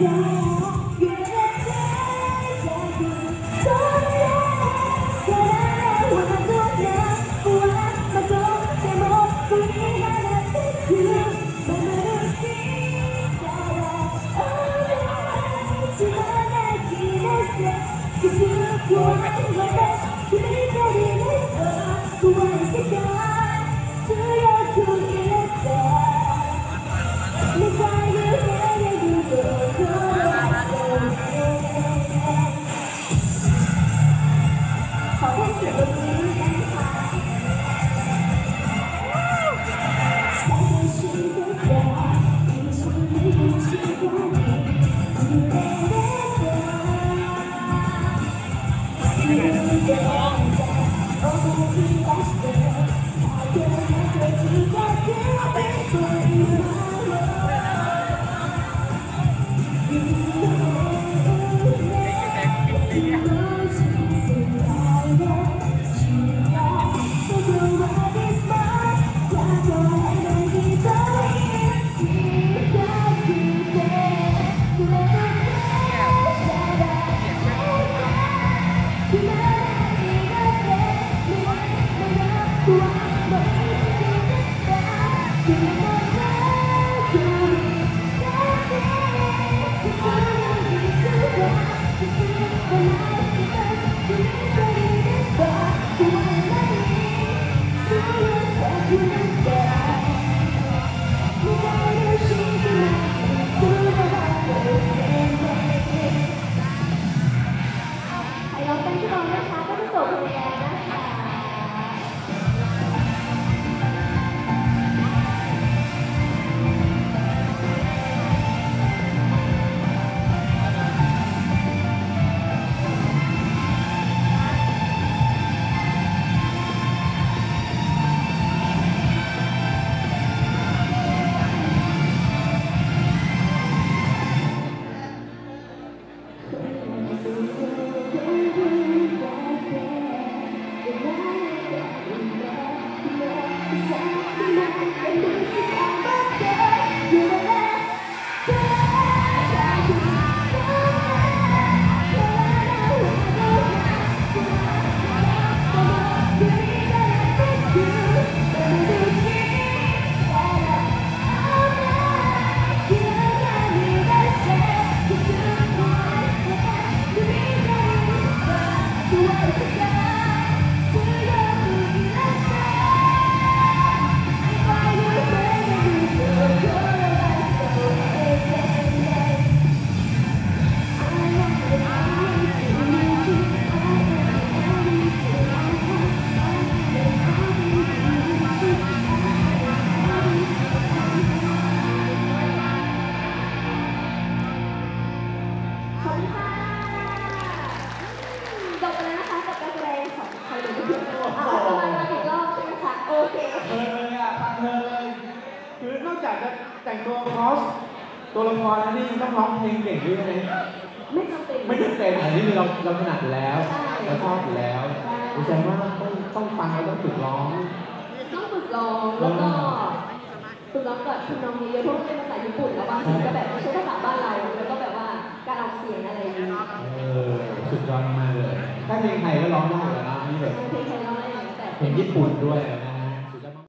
Yeah. Thank you. จากจะแต่งตัวคอสตัวละครแล้วนี่ยังต้องร้องเพลงเก่งด้วยไหมไม่จำเป็นไม่จำเป็นอันนี้เราเราถนัดอยู่แล้วใช่ เราชอบอยู่แล้วใช่แสดงว่าต้องต้องฟังเราต้องฝึกร้อง ต้องฝึกร้องแล้วก็ฝึกร้องกับคุณน้องเยอะๆเพราะมันเป็นภาษาญี่ปุ่นแล้วบางทีก็แบบไม่ใช่ภาษาบ้านเราแล้วก็แบบว่าการออกเสียงอะไรอย่างเงี้ยเออสุดยอดมากเลย ถ้าเพลงไทยก็ร้องได้แล้วนะนี่แบบเพลงไทยร้องได้อย่างเงี้ยแต่เพลงญี่ปุ่นด้วยนะ